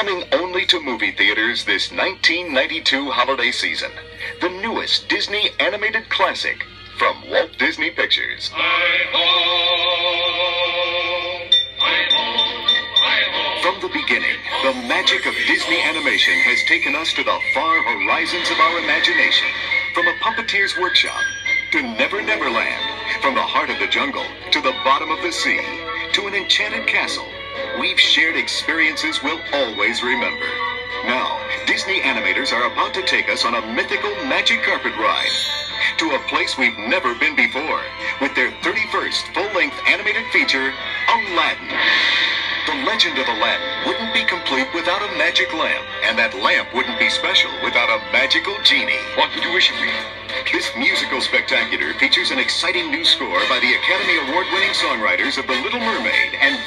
Coming only to movie theaters this 1992 holiday season, the newest Disney animated classic from Walt Disney Pictures. From the beginning, the magic of Disney animation has taken us to the far horizons of our imagination. From a puppeteer's workshop to Never Never Land, from the heart of the jungle to the bottom of the sea, to an enchanted castle, we've shared experiences we'll always remember. Now, Disney animators are about to take us on a mythical magic carpet ride to a place we've never been before with their 31st full-length animated feature, Aladdin. The legend of Aladdin wouldn't be complete without a magic lamp, and that lamp wouldn't be special without a magical genie. What would you wish of me? This musical spectacular features an exciting new score by the Academy Award-winning songwriters of The Little Mermaid and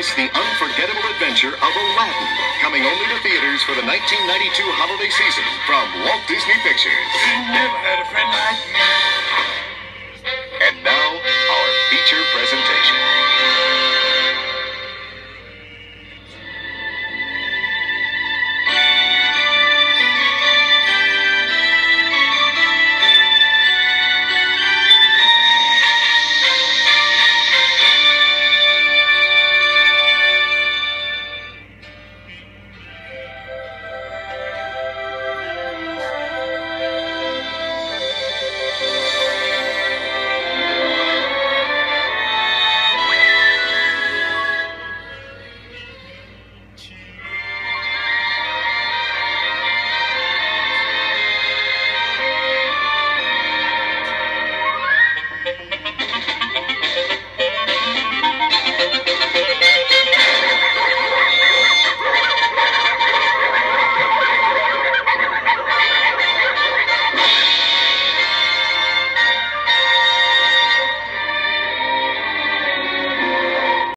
miss the unforgettable adventure of Aladdin, coming only to theaters for the 1992 holiday season from Walt Disney Pictures. Never had a friend like me.